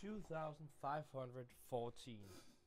2514.